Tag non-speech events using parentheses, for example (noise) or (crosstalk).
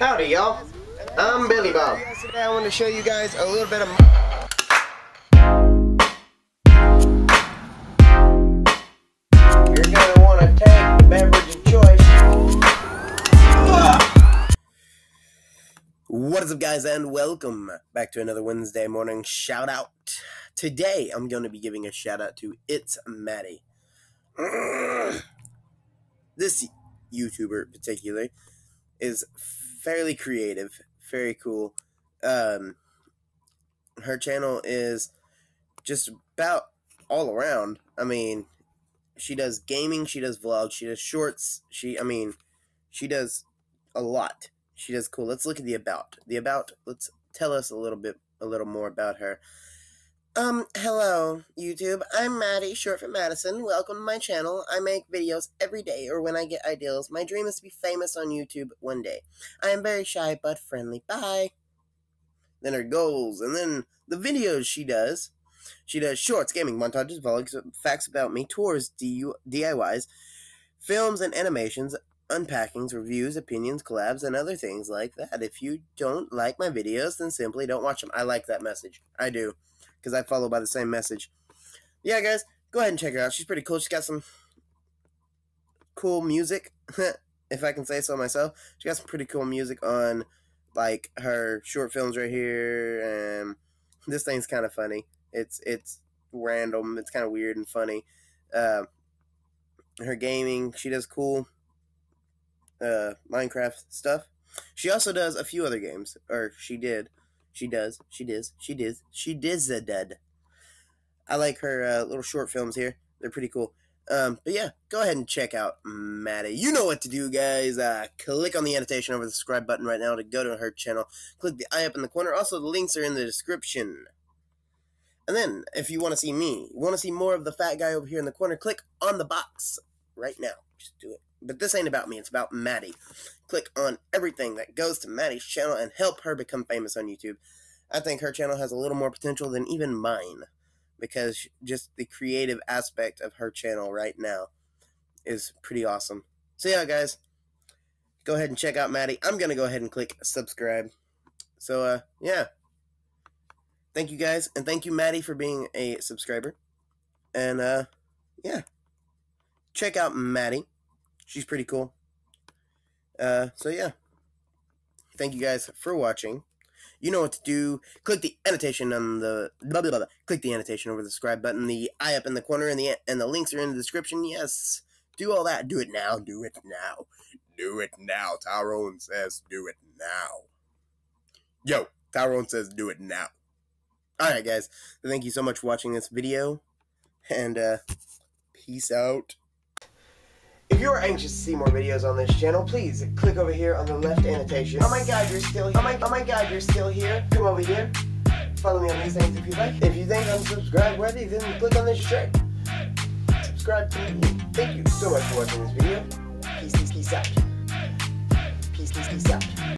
Howdy, y'all. I'm Billy Bob. Today I want to show you guys a little bit of. You're gonna want to take the beverage of choice. What is up, guys, and welcome back to another Wednesday morning shout out. Today I'm going to be giving a shout out to Itz Mady. (clears throat) This YouTuber, particularly, is fairly creative, very cool. Um, her channel is just about all around. I mean, she does gaming, she does vlogs, she does shorts. She, I mean, she does a lot. She does cool. Let's look at the about. The about. Let's tell us a little bit, a little more about her. Um, hello, YouTube. I'm Maddie, short for Madison. Welcome to my channel. I make videos every day or when I get ideas. My dream is to be famous on YouTube one day. I am very shy but friendly. Bye. Then her goals, and then the videos she does. She does shorts, gaming, montages, vlogs, facts about me, tours, DIYs, films and animations, unpackings, reviews, opinions, collabs, and other things like that. If you don't like my videos, then simply don't watch them. I like that message. I do because I follow by the same message. Yeah, guys, go ahead and check her out. She's pretty cool. She's got some cool music, (laughs) if I can say so myself. She got some pretty cool music on like her short films right here. And this thing's kind of funny. It's it's random. It's kind of weird and funny. Uh, her gaming, she does cool uh, Minecraft stuff. She also does a few other games, or she did. She does. She does. She does. She does a dead. I like her uh, little short films here. They're pretty cool. Um, but yeah, go ahead and check out Maddie. You know what to do, guys. Uh, click on the annotation over the subscribe button right now to go to her channel. Click the eye up in the corner. Also, the links are in the description. And then, if you want to see me, you want to see more of the fat guy over here in the corner, click on the box right now. Just do it. But this ain't about me, it's about Maddie. Click on everything that goes to Maddie's channel and help her become famous on YouTube. I think her channel has a little more potential than even mine because just the creative aspect of her channel right now is pretty awesome. So, yeah, guys, go ahead and check out Maddie. I'm going to go ahead and click subscribe. So, uh, yeah. Thank you guys, and thank you, Maddie, for being a subscriber. And, uh, yeah. Check out Maddie. She's pretty cool. Uh, so yeah. Thank you guys for watching. You know what to do. Click the annotation on the blah blah blah. Click the annotation over the subscribe button. The eye up in the corner, and the and the links are in the description. Yes, do all that. Do it now. Do it now. Do it now. Tyrone says, "Do it now." Yo, Tyrone says, "Do it now." All right, guys. Thank you so much for watching this video, and uh, peace out. If you are anxious to see more videos on this channel, please click over here on the left annotation. Oh my god, you're still here. Oh my, oh my god, you're still here. Come over here. Follow me on these things if you like. If you think I'm subscribe worthy, then click on this shirt. Subscribe to me. Thank you so much for watching this video. Peace, peace, peace out. Peace, peace, peace out.